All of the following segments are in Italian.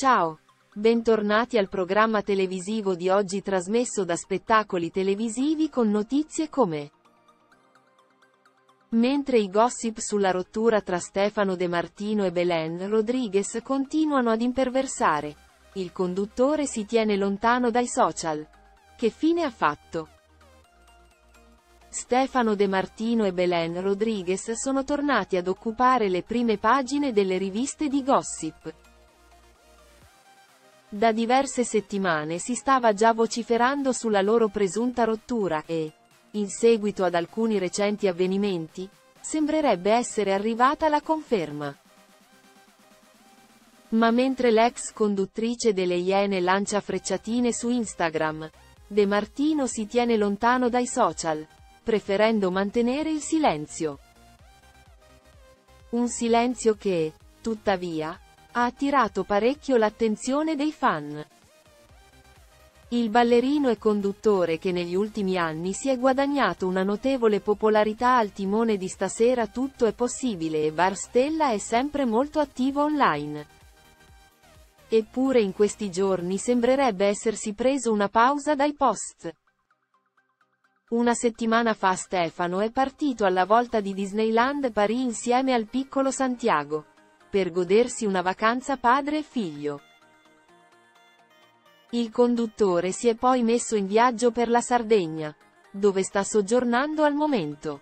Ciao! Bentornati al programma televisivo di oggi trasmesso da Spettacoli Televisivi con notizie come Mentre i gossip sulla rottura tra Stefano De Martino e Belen Rodriguez continuano ad imperversare, il conduttore si tiene lontano dai social. Che fine ha fatto? Stefano De Martino e Belen Rodriguez sono tornati ad occupare le prime pagine delle riviste di gossip. Da diverse settimane si stava già vociferando sulla loro presunta rottura e, in seguito ad alcuni recenti avvenimenti, sembrerebbe essere arrivata la conferma. Ma mentre l'ex conduttrice delle Iene lancia frecciatine su Instagram, De Martino si tiene lontano dai social, preferendo mantenere il silenzio. Un silenzio che, tuttavia, ha attirato parecchio l'attenzione dei fan. Il ballerino e conduttore che negli ultimi anni si è guadagnato una notevole popolarità al timone di Stasera tutto è possibile e Bar Stella è sempre molto attivo online. Eppure in questi giorni sembrerebbe essersi preso una pausa dai post. Una settimana fa Stefano è partito alla volta di Disneyland Paris insieme al piccolo Santiago per godersi una vacanza padre e figlio. Il conduttore si è poi messo in viaggio per la Sardegna, dove sta soggiornando al momento.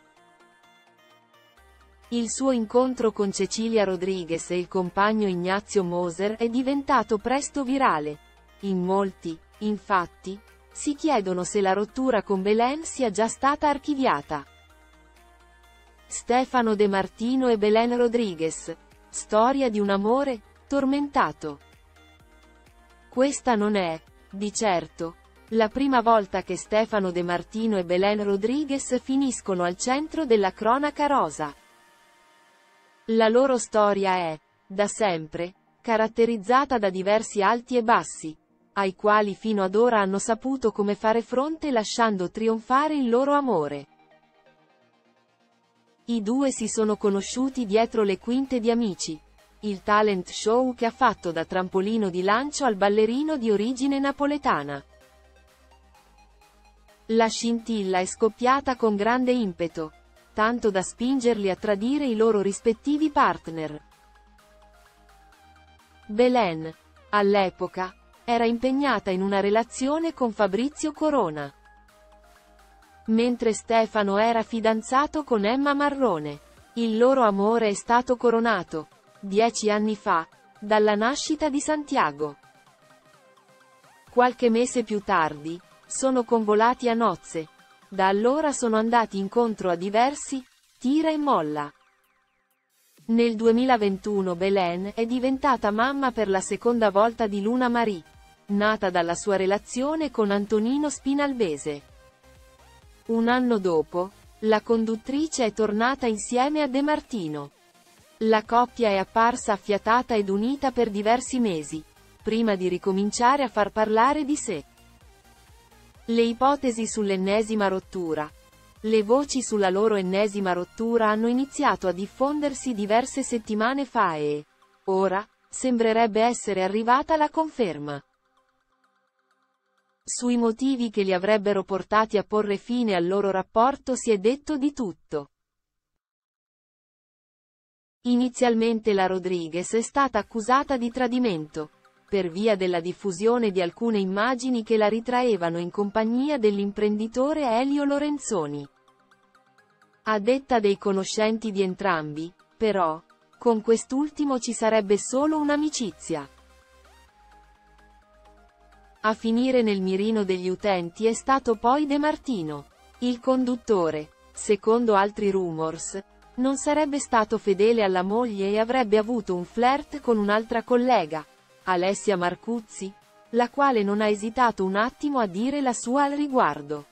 Il suo incontro con Cecilia Rodriguez e il compagno Ignazio Moser è diventato presto virale. In molti, infatti, si chiedono se la rottura con Belen sia già stata archiviata. Stefano De Martino e Belen Rodriguez, Storia di un amore, tormentato. Questa non è, di certo, la prima volta che Stefano De Martino e Belen Rodriguez finiscono al centro della cronaca rosa. La loro storia è, da sempre, caratterizzata da diversi alti e bassi, ai quali fino ad ora hanno saputo come fare fronte lasciando trionfare il loro amore. I due si sono conosciuti dietro le quinte di Amici, il talent show che ha fatto da trampolino di lancio al ballerino di origine napoletana. La scintilla è scoppiata con grande impeto, tanto da spingerli a tradire i loro rispettivi partner. Belen, all'epoca, era impegnata in una relazione con Fabrizio Corona mentre Stefano era fidanzato con Emma Marrone. Il loro amore è stato coronato, dieci anni fa, dalla nascita di Santiago. Qualche mese più tardi, sono convolati a nozze. Da allora sono andati incontro a diversi, tira e molla. Nel 2021 Belen è diventata mamma per la seconda volta di Luna Marie, nata dalla sua relazione con Antonino Spinalbese. Un anno dopo, la conduttrice è tornata insieme a De Martino. La coppia è apparsa affiatata ed unita per diversi mesi, prima di ricominciare a far parlare di sé. Le ipotesi sull'ennesima rottura. Le voci sulla loro ennesima rottura hanno iniziato a diffondersi diverse settimane fa e, ora, sembrerebbe essere arrivata la conferma. Sui motivi che li avrebbero portati a porre fine al loro rapporto si è detto di tutto. Inizialmente la Rodriguez è stata accusata di tradimento, per via della diffusione di alcune immagini che la ritraevano in compagnia dell'imprenditore Elio Lorenzoni. A detta dei conoscenti di entrambi, però, con quest'ultimo ci sarebbe solo un'amicizia. A finire nel mirino degli utenti è stato poi De Martino. Il conduttore, secondo altri rumors, non sarebbe stato fedele alla moglie e avrebbe avuto un flirt con un'altra collega, Alessia Marcuzzi, la quale non ha esitato un attimo a dire la sua al riguardo.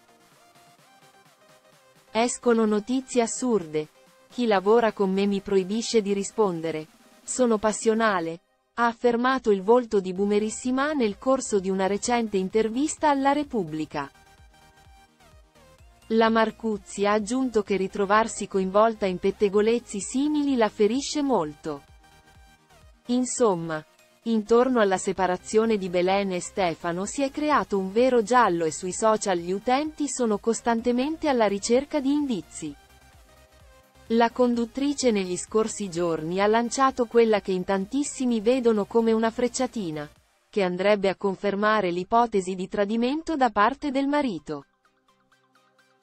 Escono notizie assurde. Chi lavora con me mi proibisce di rispondere. Sono passionale, ha affermato il volto di Boomerissima nel corso di una recente intervista alla Repubblica. La Marcuzzi ha aggiunto che ritrovarsi coinvolta in pettegolezzi simili la ferisce molto. Insomma, Intorno alla separazione di Belen e Stefano si è creato un vero giallo e sui social gli utenti sono costantemente alla ricerca di indizi. La conduttrice negli scorsi giorni ha lanciato quella che in tantissimi vedono come una frecciatina, che andrebbe a confermare l'ipotesi di tradimento da parte del marito.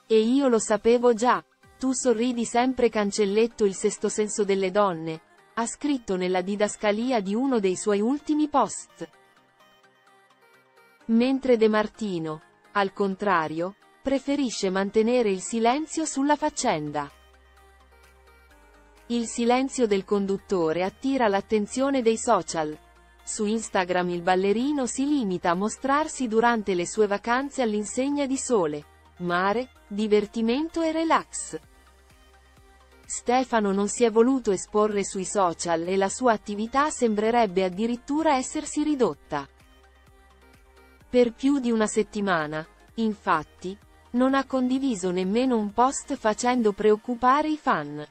E io lo sapevo già, tu sorridi sempre cancelletto il sesto senso delle donne, ha scritto nella didascalia di uno dei suoi ultimi post. Mentre De Martino, al contrario, preferisce mantenere il silenzio sulla faccenda. Il silenzio del conduttore attira l'attenzione dei social. Su Instagram il ballerino si limita a mostrarsi durante le sue vacanze all'insegna di sole, mare, divertimento e relax. Stefano non si è voluto esporre sui social e la sua attività sembrerebbe addirittura essersi ridotta. Per più di una settimana, infatti, non ha condiviso nemmeno un post facendo preoccupare i fan.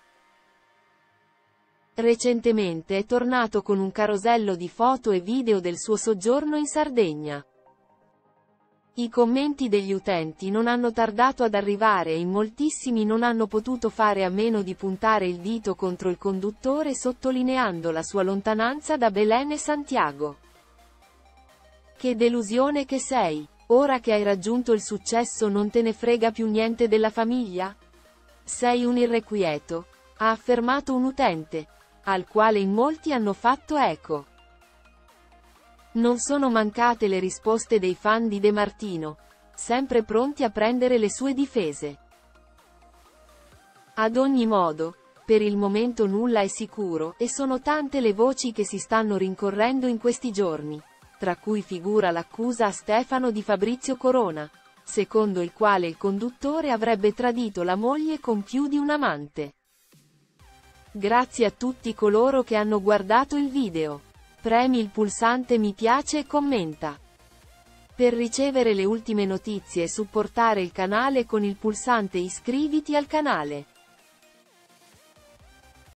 Recentemente è tornato con un carosello di foto e video del suo soggiorno in Sardegna. I commenti degli utenti non hanno tardato ad arrivare e in moltissimi non hanno potuto fare a meno di puntare il dito contro il conduttore sottolineando la sua lontananza da Belen e Santiago. Che delusione che sei! Ora che hai raggiunto il successo non te ne frega più niente della famiglia? Sei un irrequieto, ha affermato un utente, al quale in molti hanno fatto eco. Non sono mancate le risposte dei fan di De Martino, sempre pronti a prendere le sue difese. Ad ogni modo, per il momento nulla è sicuro, e sono tante le voci che si stanno rincorrendo in questi giorni, tra cui figura l'accusa a Stefano di Fabrizio Corona, secondo il quale il conduttore avrebbe tradito la moglie con più di un amante. Grazie a tutti coloro che hanno guardato il video. Premi il pulsante mi piace e commenta. Per ricevere le ultime notizie e supportare il canale con il pulsante iscriviti al canale.